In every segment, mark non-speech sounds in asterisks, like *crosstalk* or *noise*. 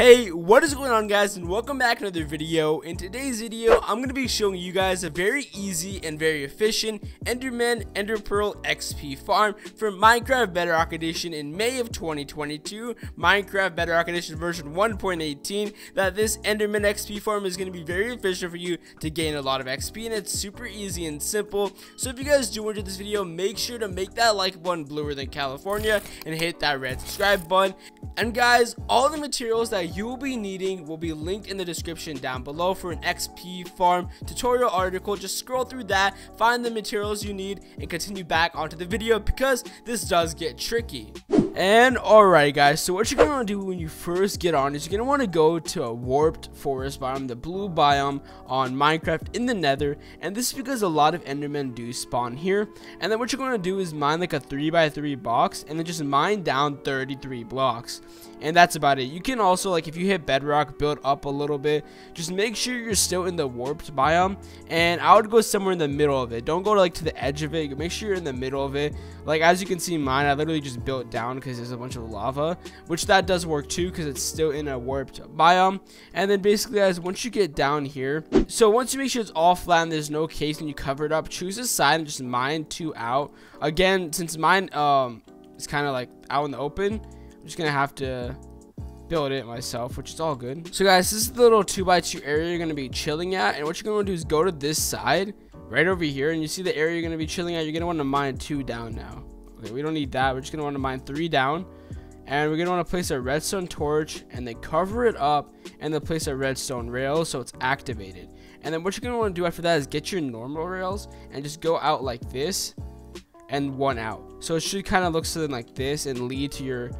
Hey, what is going on guys and welcome back to another video. In today's video, I'm going to be showing you guys a very easy and very efficient Enderman Ender Pearl XP farm for Minecraft Bedrock Edition in May of 2022, Minecraft Bedrock Edition version 1.18, that this Enderman XP farm is going to be very efficient for you to gain a lot of XP and it's super easy and simple. So if you guys do enjoy this video, make sure to make that like button bluer than California and hit that red subscribe button. And guys, all the materials that you will be needing will be linked in the description down below for an XP farm tutorial article. Just scroll through that, find the materials you need, and continue back onto the video because this does get tricky. And alright guys, so what you're going to want to do when you first get on is you're going to want to go to a warped forest biome, the blue biome on Minecraft in the nether. And this is because a lot of endermen do spawn here. And then what you're going to do is mine like a 3x3 box and then just mine down 33 blocks. And that's about it. You can also, like if you hit bedrock, build up a little bit. Just make sure you're still in the warped biome. And I would go somewhere in the middle of it. Don't go like to the edge of it. Make sure you're in the middle of it. Like as you can see mine, I literally just built down because there's a bunch of lava, which that does work too because it's still in a warped biome. And then basically guys, once you get down here, so once you make sure it's all flat and there's no case and you cover it up, choose a side and just mine two out. Again, since mine um is kind of like out in the open, I'm just gonna have to build it myself, which is all good. So guys, this is the little 2x2 area you're gonna be chilling at, and what you're gonna do is go to this side, right over here, and you see the area you're gonna be chilling at, you're gonna wanna mine two down now. Okay, we don't need that. We're just going to want to mine three down. And we're going to want to place a redstone torch and then cover it up and then place a redstone rail so it's activated. And then what you're going to want to do after that is get your normal rails and just go out like this and one out. So it should kind of look something like this and lead to your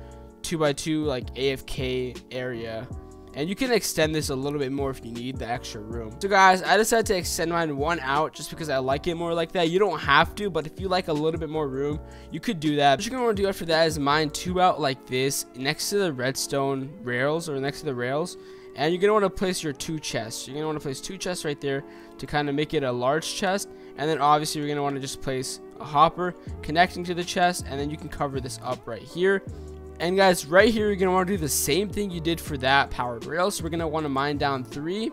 2x2 like AFK area and you can extend this a little bit more if you need the extra room. So guys, I decided to extend mine one out just because I like it more like that. You don't have to, but if you like a little bit more room, you could do that. What you're to want to do after that is mine two out like this next to the redstone rails or next to the rails. And you're to want to place your two chests. You're to want to place two chests right there to kind of make it a large chest. And then obviously you're to want to just place a hopper connecting to the chest. And then you can cover this up right here. And guys, right here, you're want to do the same thing you did for that powered rail. So we're want to mine down three.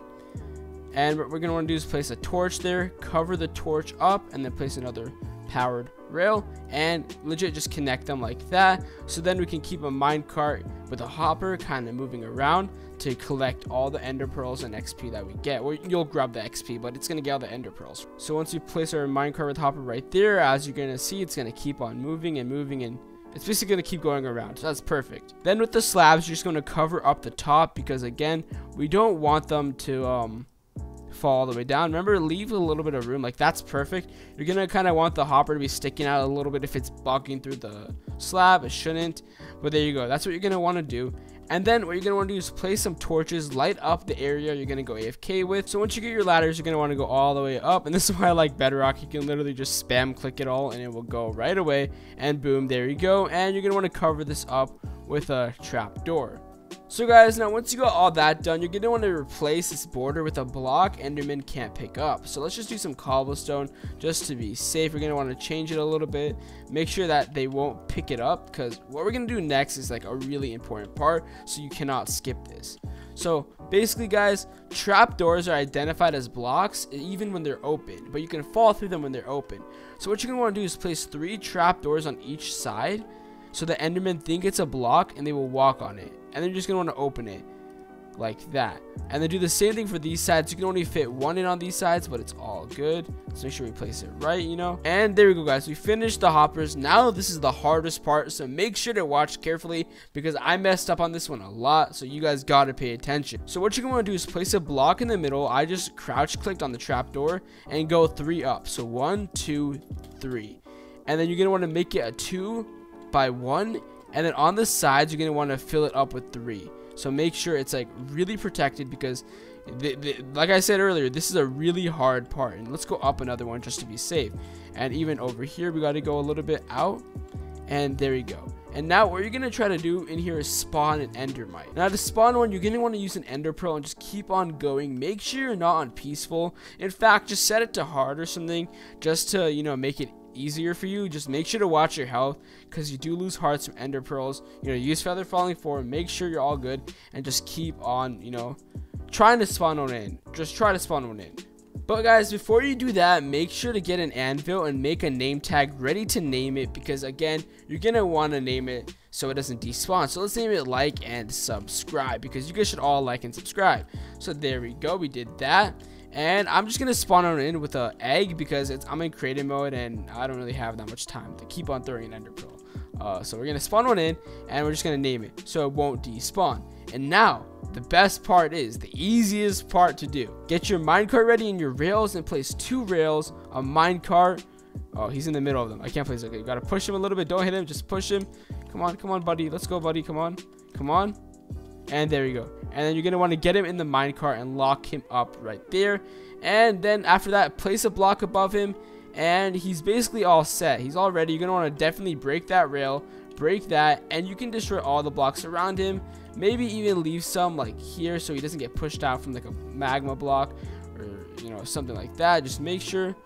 And what we're want to do is place a torch there, cover the torch up, and then place another powered rail and legit just connect them like that so then we can keep a minecart with a hopper kind of moving around to collect all the ender pearls and xp that we get well you'll grab the xp but it's to get all the ender pearls so once you place our minecart with hopper right there as you're to see it's to keep on moving and moving and it's basically going to keep going around. So that's perfect. Then with the slabs, you're just going to cover up the top because, again, we don't want them to um, fall all the way down. Remember, leave a little bit of room. Like, that's perfect. You're going to kind of want the hopper to be sticking out a little bit if it's bugging through the slab. It shouldn't. But there you go. That's what you're going to want to do. And then what you're going to want to do is place some torches, light up the area you're going to go AFK with. So once you get your ladders, you're going to want to go all the way up. And this is *laughs* why I like Bedrock. You can literally just spam click it all and it will go right away. And boom, there you go. And you're going to want to cover this up with a trap door. So guys, now once you got all that done, you're to want to replace this border with a block Enderman can't pick up. So let's just do some cobblestone just to be safe. We're to want to change it a little bit. Make sure that they won't pick it up because what we're to do next is like a really important part. So you cannot skip this. So basically guys, trapdoors are identified as blocks even when they're open. But you can fall through them when they're open. So what you're to want to do is place three trapdoors on each side so the endermen think it's a block and they will walk on it. And then you're just going to want to open it like that. And then do the same thing for these sides. You can only fit one in on these sides but it's all good. Let's make sure we place it right you know? And there we go guys. We finished the hoppers. Now this is the hardest part so make sure to watch carefully because i messed up on this one a lot so you guys got to pay attention. So what you're going to want to do is place a block in the middle. I just crouch clicked on the trapdoor and go three up. So one two three. And then you're going to want to make it a two by one and then on the sides, you're going to want to fill it up with three. So make sure it's like really protected because the, the, like I said earlier, this is a really hard part. And let's go up another one just to be safe. And even over here, we got to go a little bit out. And there you go. And now what you're going to try to do in here is spawn an endermite. Now to spawn one, you're going to want to use an ender pearl and just keep on going. Make sure you're not on peaceful. In fact, just set it to hard or something just to, you know, make it easier for you, just make sure to watch your health because you do lose hearts from ender pearls. You know, use feather falling forward, make sure you're all good, and just keep on, you know, trying to spawn one in. Just try to spawn one in. But guys, before you do that, make sure to get an anvil and make a name tag ready to name it because again, you're going to want to name it so it doesn't despawn. So let's name it like and subscribe because you guys should all like and subscribe. So there we go. We did that. And I'm just going to spawn on in with an egg because it's I'm in creative mode and I don't really have that much time to keep on throwing an ender pearl. Uh, so we're going to spawn one in and we're just going to name it so it won't despawn. And now, the best part is, the easiest part to do. Get your minecart ready in your rails and place two rails, a minecart. Oh, he's in the middle of them. I can't place it. Okay, you gotta push him a little bit. Don't hit him, just push him. Come on, come on, buddy. Let's go, buddy. Come on. Come on. And there you go. And then you're going to want to get him in the minecart and lock him up right there. And then after that, place a block above him. And he's basically all set. He's all ready. You're going to want to definitely break that rail. Break that. And you can destroy all the blocks around him. Maybe even leave some like here so he doesn't get pushed out from like a magma block. Or, you know, something like that. Just make sure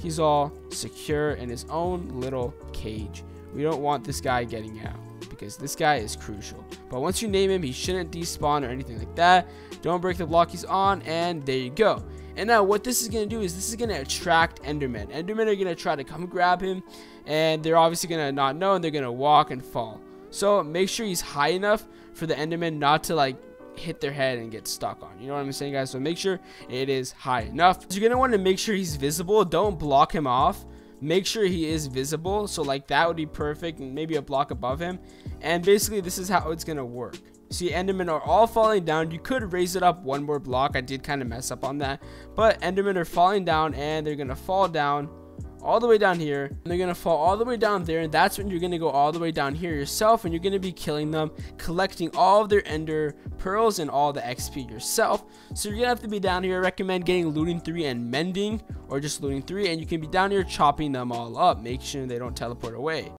he's all secure in his own little cage. We don't want this guy getting out because this guy is crucial. But once you name him, he shouldn't despawn or anything like that. Don't break the block he's on, and there you go. And now what this is going to do is this is going to attract Endermen. Endermen are going to try to come grab him, and they're obviously going to not know, and they're going to walk and fall. So make sure he's high enough for the Enderman not to like hit their head and get stuck on. You know what I'm saying, guys? So make sure it is high enough. You're going to want to make sure he's visible. Don't block him off make sure he is visible. So like that would be perfect and maybe a block above him. And basically this is how it's gonna work. See endermen are all falling down. You could raise it up one more block. I did kind of mess up on that. But endermen are falling down and they're gonna fall down all the way down here and they're gonna fall all the way down there and that's when you're gonna go all the way down here yourself and you're gonna be killing them collecting all of their ender pearls and all the xp yourself. So you're gonna have to be down here I recommend getting looting 3 and mending or just looting 3 and you can be down here chopping them all up make sure they don't teleport away